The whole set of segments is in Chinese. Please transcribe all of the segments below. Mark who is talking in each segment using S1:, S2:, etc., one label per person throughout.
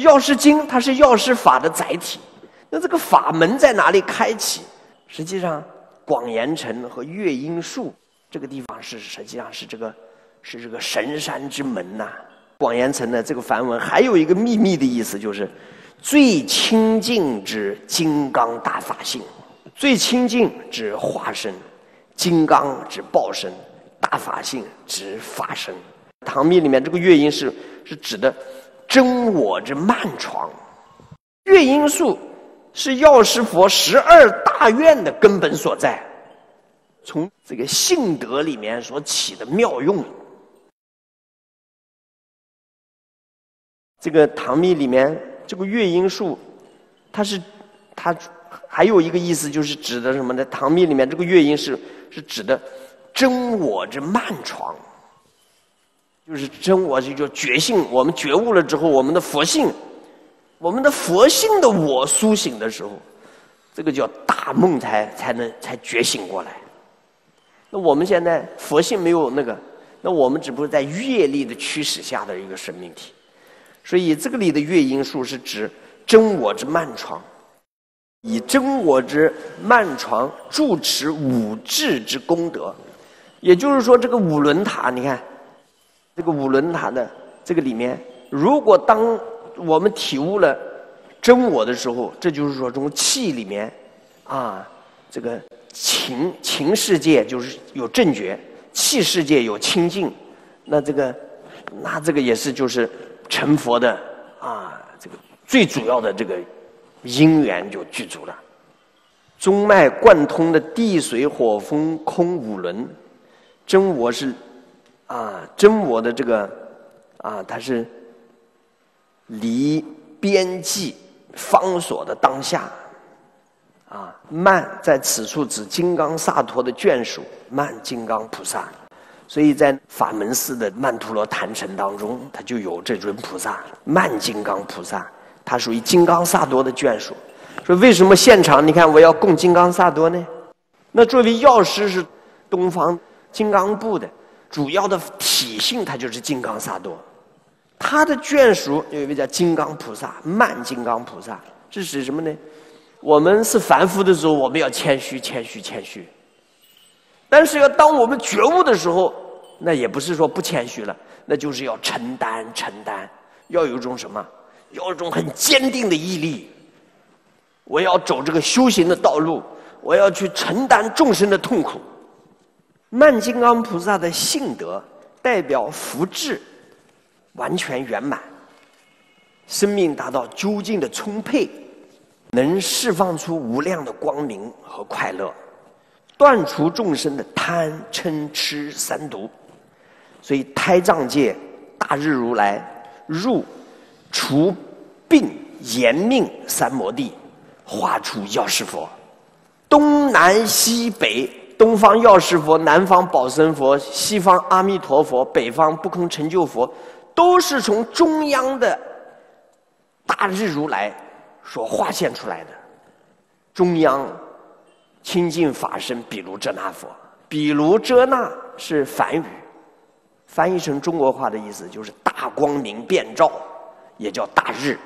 S1: 药师经它是药师法的载体，那这个法门在哪里开启？实际上，广严城和月音树这个地方是实际上是这个是这个神山之门呐。广严城的这个梵文还有一个秘密的意思，就是最清净之金刚大法性。最清净之化身，金刚之报身，大法性指法身。唐密里面这个月音是是指的。真我之漫床，月音树是药师佛十二大愿的根本所在，从这个性德里面所起的妙用。这个唐密里面这个月音树，它是它还有一个意思，就是指的什么呢？唐密里面这个月音是是指的真我之漫床。就是真我，就叫觉性。我们觉悟了之后，我们的佛性，我们的佛性的我苏醒的时候，这个叫大梦才才能才觉醒过来。那我们现在佛性没有那个，那我们只不过在阅历的驱使下的一个生命体。所以这个里的月因数是指真我之漫床，以真我之漫床住持五智之功德。也就是说，这个五轮塔，你看。这个五轮塔的这个里面，如果当我们体悟了真我的时候，这就是说从气里面啊，这个情情世界就是有正觉，气世界有清净，那这个那这个也是就是成佛的啊，这个最主要的这个因缘就具足了。中脉贯通的地水火风空五轮，真我是。啊，真我的这个啊，它是离边际方所的当下啊。曼在此处指金刚萨陀的眷属曼金刚菩萨，所以在法门寺的曼陀罗坛城当中，它就有这尊菩萨曼金刚菩萨，它属于金刚萨多的眷属。说为什么现场你看我要供金刚萨多呢？那作为药师是东方金刚部的。主要的体性，它就是金刚萨埵。他的眷属有一位叫金刚菩萨，慢金刚菩萨，是指什么呢？我们是凡夫的时候，我们要谦虚，谦虚，谦虚。但是要当我们觉悟的时候，那也不是说不谦虚了，那就是要承担，承担，要有一种什么？要有一种很坚定的毅力。我要走这个修行的道路，我要去承担众生的痛苦。曼金刚菩萨的性德代表福智完全圆满，生命达到究竟的充沛，能释放出无量的光明和快乐，断除众生的贪嗔痴三毒。所以胎藏界大日如来入除病延命三摩地，化出药师佛，东南西北。东方药师佛、南方宝生佛、西方阿弥陀佛、北方不空成就佛，都是从中央的大日如来所化现出来的。中央清净法身，比如遮那佛，比如遮那是梵语，翻译成中国话的意思就是大光明遍照，也叫大日。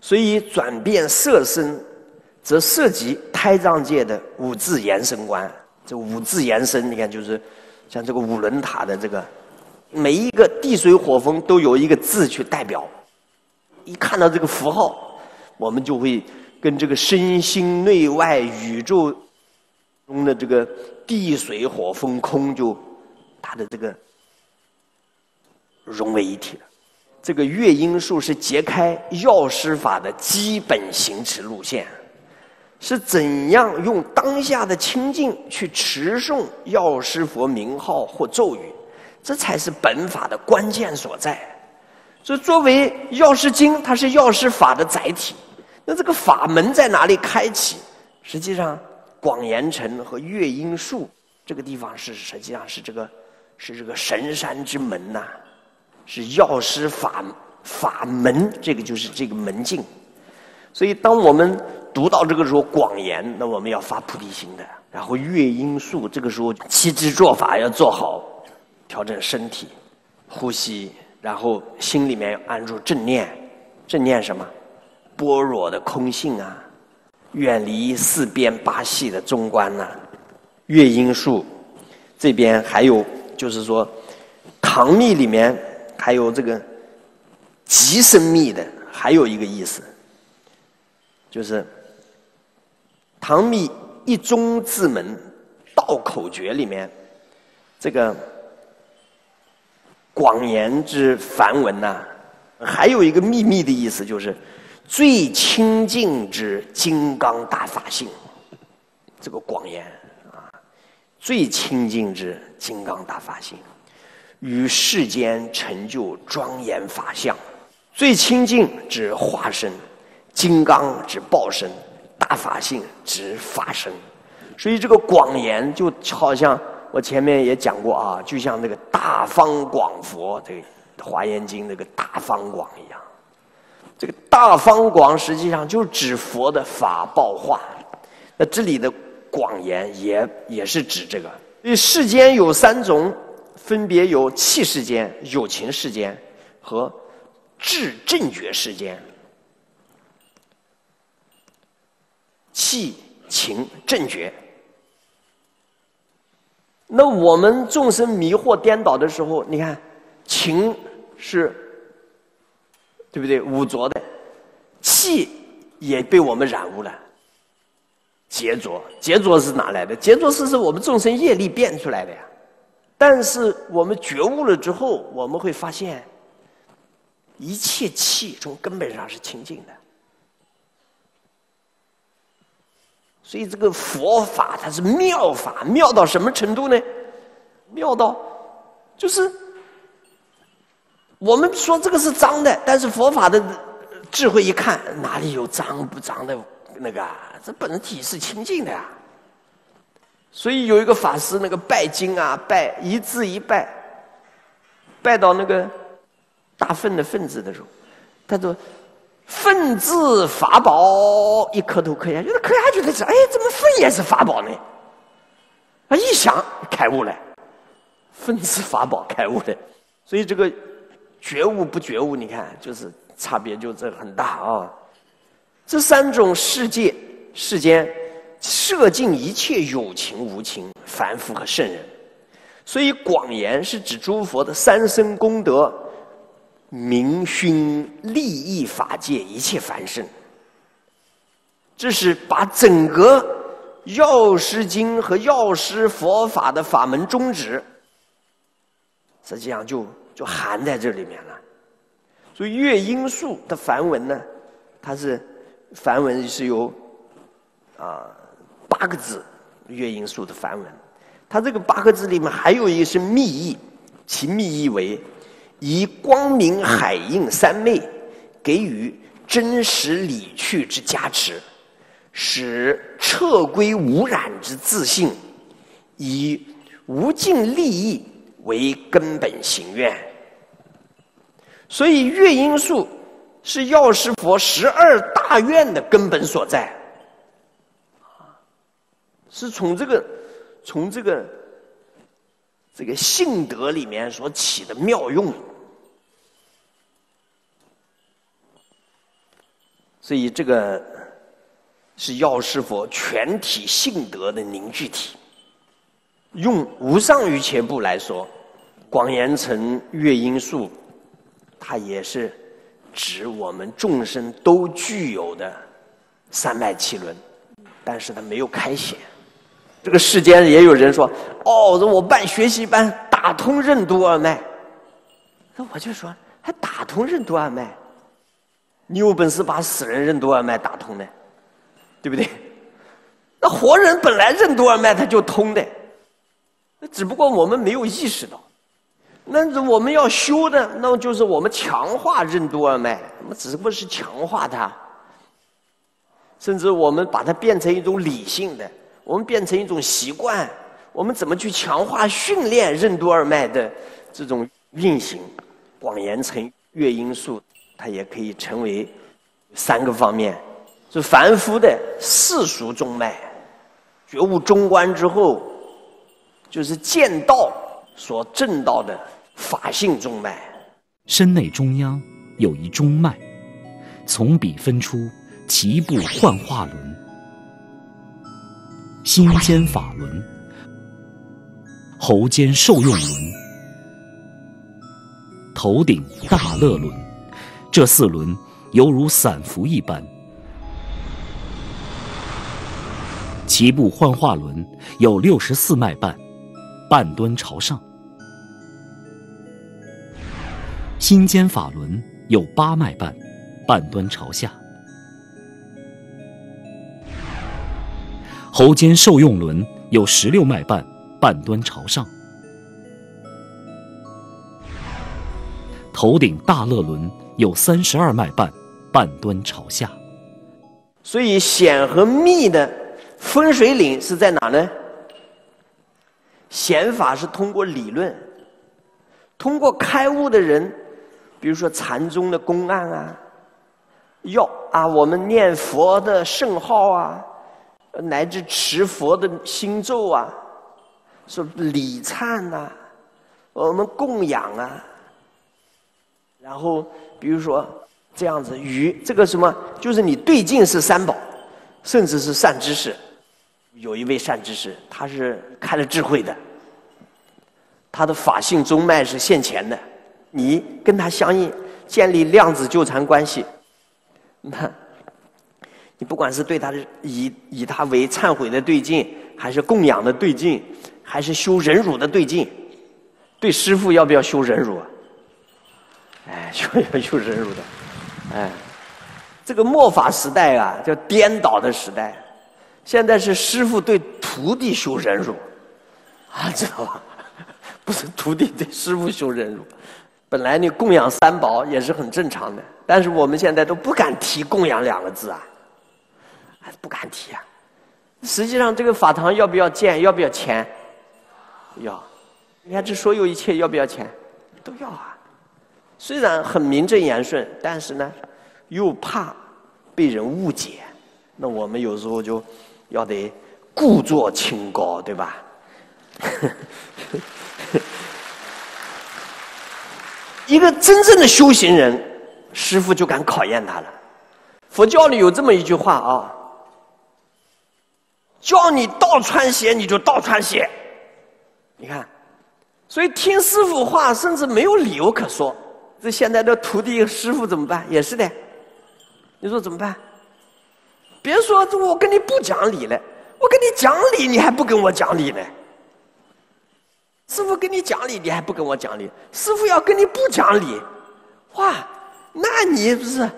S1: 所以转变色身，则涉及胎藏界的五字延伸观。这五字延伸，你看就是像这个五轮塔的这个每一个地水火风都有一个字去代表。一看到这个符号，我们就会跟这个身心内外宇宙中的这个地水火风空就它的这个融为一体了。这个乐音术是揭开药师法的基本行持路线，是怎样用当下的清净去持诵药师佛名号或咒语，这才是本法的关键所在。所以，作为药师经，它是药师法的载体。那这个法门在哪里开启？实际上，广严城和乐音树这个地方是实际上是这个是这个神山之门呐。是药师法法门，这个就是这个门径。所以，当我们读到这个时候广言，那我们要发菩提心的。然后乐音术，这个时候七支做法要做好，调整身体、呼吸，然后心里面安住正念。正念什么？般若的空性啊，远离四边八系的中观呐。乐音术这边还有就是说，唐密里面。还有这个极深密的，还有一个意思，就是唐密一中字门道口诀里面，这个广言之梵文呐，还有一个秘密的意思，就是最清净之金刚大法性。这个广言啊，最清净之金刚大法性。于世间成就庄严法相，最清净之化身，金刚之报身，大法性之法身。所以这个广言就好像我前面也讲过啊，就像那个大方广佛这个《华严经》那个大方广一样。这个大方广实际上就指佛的法报化。那这里的广言也也是指这个。所以世间有三种。分别有气世间、有情世间和智正觉世间。气、情、正觉。那我们众生迷惑颠倒的时候，你看，情是，对不对？污浊的，气也被我们染污了，劫浊。劫浊是哪来的？劫浊是是我们众生业力变出来的呀。但是我们觉悟了之后，我们会发现，一切气从根本上是清净的。所以这个佛法它是妙法，妙到什么程度呢？妙到就是我们说这个是脏的，但是佛法的智慧一看，哪里有脏不脏的那个？这本体是清净的呀。所以有一个法师，那个拜经啊，拜一字一拜，拜到那个大粪的粪字的时候，他说“粪字法宝”，一磕头磕下去，磕下去的是：“哎，怎么粪也是法宝呢？”啊一想开悟了，粪字法宝开悟了。所以这个觉悟不觉悟，你看就是差别就这很大啊。这三种世界世间。摄尽一切有情无情、凡夫和圣人，所以广言是指诸佛的三生功德，明熏利益法界一切凡圣。这是把整个药师经和药师佛法的法门宗旨，实际上就就含在这里面了。所以乐音术的梵文呢，它是梵文是由啊。八个字，乐音术的梵文，它这个八个字里面还有一个是密意，其密意为以光明海印三昧，给予真实理趣之加持，使彻归无染之自信，以无尽利益为根本行愿。所以乐音术是药师佛十二大愿的根本所在。是从这个，从这个，这个性德里面所起的妙用，所以这个是药师佛全体性德的凝聚体。用无上瑜伽部来说，广严城月音树，它也是指我们众生都具有的三脉七轮，但是它没有开显。这个世间也有人说：“哦，我办学习班，打通任督二脉。”那我就说，还打通任督二脉？你有本事把死人任督二脉打通的，对不对？那活人本来任督二脉它就通的，那只不过我们没有意识到。那我们要修的，那就是我们强化任督二脉，我们只不过是强化它，甚至我们把它变成一种理性的，我们变成一种习惯，我们怎么去强化训练任督二脉的这种运行？广延成月阴数，它也可以成为三个方面：是凡夫的世俗中脉，觉悟中观之后，就是见道所证到的。法性中脉，
S2: 身内中央有一中脉，从彼分出脐部幻化轮、心间法轮、喉间受用轮、头顶大乐轮，这四轮犹如散符一般。脐部幻化轮有六十四脉半，半端朝上。心间法轮有八脉半，半端朝下；喉间受用轮有十六脉半，半端朝上；头顶大乐轮有三十二脉半，半端朝下。
S1: 所以显和密的分水岭是在哪呢？显法是通过理论，通过开悟的人。比如说禅宗的公案啊，要啊，我们念佛的圣号啊，乃至持佛的心咒啊，说礼忏呐，我们供养啊，然后比如说这样子，与这个什么，就是你对境是三宝，甚至是善知识，有一位善知识，他是开了智慧的，他的法性中脉是现前的。你跟他相应，建立量子纠缠关系，那，你不管是对他的以以他为忏悔的对境，还是供养的对境，还是修忍辱的对境，对师傅要不要修忍辱？啊，修要修忍辱的，哎，这个末法时代啊，叫颠倒的时代，现在是师傅对徒弟修忍辱，啊，知道吧？不是徒弟对师傅修忍辱。本来你供养三宝也是很正常的，但是我们现在都不敢提供养两个字啊，还不敢提啊。实际上，这个法堂要不要建？要不要钱？要。你看这所有一切要不要钱？都要啊。虽然很名正言顺，但是呢，又怕被人误解。那我们有时候就要得故作清高，对吧？一个真正的修行人，师傅就敢考验他了。佛教里有这么一句话啊：“叫你倒穿鞋，你就倒穿鞋。”你看，所以听师傅话，甚至没有理由可说。这现在的徒弟师傅怎么办？也是的。你说怎么办？别说这我跟你不讲理了，我跟你讲理，你还不跟我讲理呢。师傅跟你讲理，你还不跟我讲理？师傅要跟你不讲理，哇，那你不是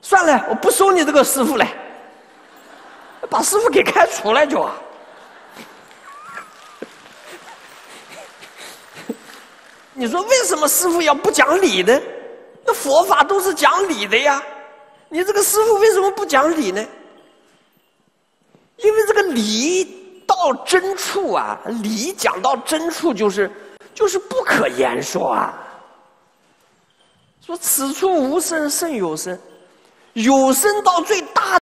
S1: 算了，我不收你这个师傅了，把师傅给开除了就。你说为什么师傅要不讲理呢？那佛法都是讲理的呀，你这个师傅为什么不讲理呢？因为这个理。到真处啊，理讲到真处就是，就是不可言说啊。说此处无声胜有声，有声到最大